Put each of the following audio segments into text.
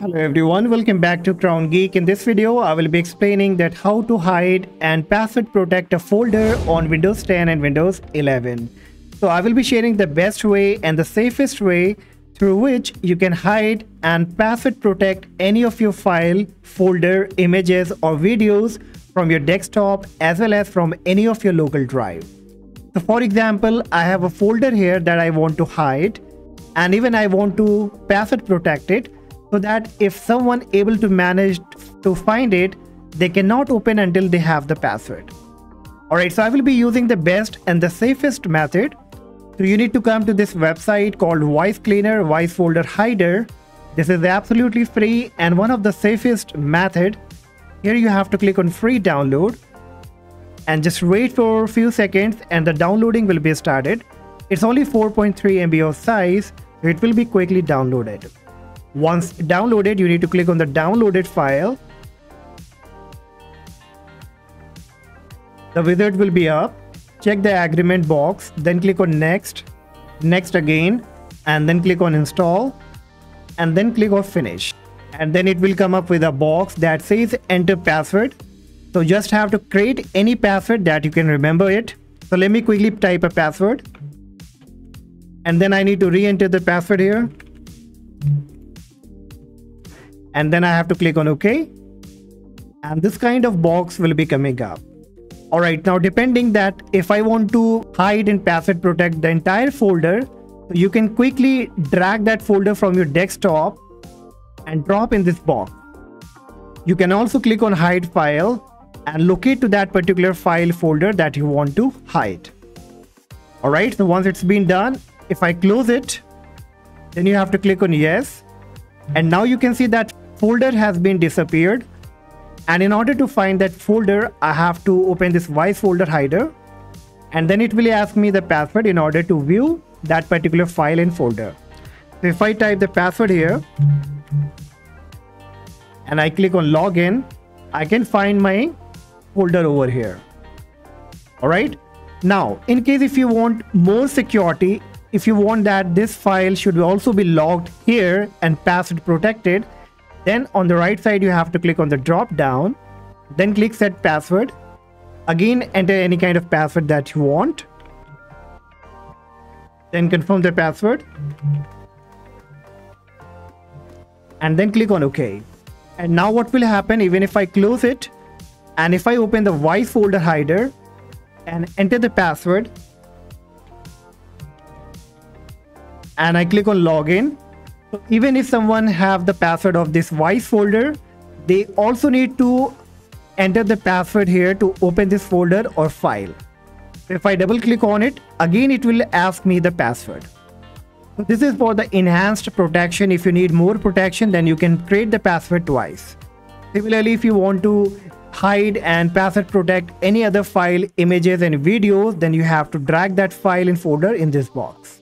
Hello everyone, welcome back to Crown Geek. In this video, I will be explaining that how to hide and password protect a folder on Windows 10 and Windows 11. So I will be sharing the best way and the safest way through which you can hide and password protect any of your file, folder, images or videos from your desktop as well as from any of your local drive. So for example, I have a folder here that I want to hide and even I want to password protect it so that if someone able to manage to find it, they cannot open until they have the password. Alright, so I will be using the best and the safest method. So you need to come to this website called Wise Cleaner Wise Folder Hider. This is absolutely free and one of the safest method. Here you have to click on free download and just wait for a few seconds and the downloading will be started. It's only 4.3 MB of size, so it will be quickly downloaded. Once downloaded, you need to click on the downloaded file. The wizard will be up. Check the agreement box, then click on next, next again, and then click on install, and then click on finish. And then it will come up with a box that says enter password. So just have to create any password that you can remember it. So let me quickly type a password. And then I need to re-enter the password here and then I have to click on OK. And this kind of box will be coming up. Alright, now depending that if I want to hide and password protect the entire folder, you can quickly drag that folder from your desktop and drop in this box. You can also click on hide file and locate to that particular file folder that you want to hide. Alright, so once it's been done, if I close it, then you have to click on yes. And now you can see that folder has been disappeared and in order to find that folder I have to open this Wise folder hider and then it will ask me the password in order to view that particular file and folder. So if I type the password here and I click on login, I can find my folder over here. Alright. Now, in case if you want more security, if you want that this file should also be logged here and password protected, then on the right side, you have to click on the drop down, then click set password. Again, enter any kind of password that you want. Then confirm the password. And then click on OK. And now what will happen even if I close it and if I open the Wise folder hider and enter the password and I click on login even if someone have the password of this Wise folder, they also need to enter the password here to open this folder or file. So if I double click on it, again it will ask me the password. So this is for the enhanced protection. If you need more protection, then you can create the password twice. Similarly, if you want to hide and password protect any other file, images and videos, then you have to drag that file and folder in this box.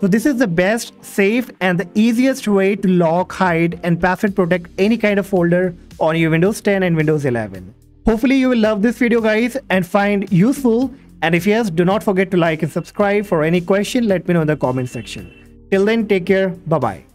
So this is the best, safe and the easiest way to lock, hide and password protect any kind of folder on your Windows 10 and Windows 11. Hopefully you will love this video guys and find useful and if yes, do not forget to like and subscribe. For any question, let me know in the comment section. Till then, take care. Bye-bye.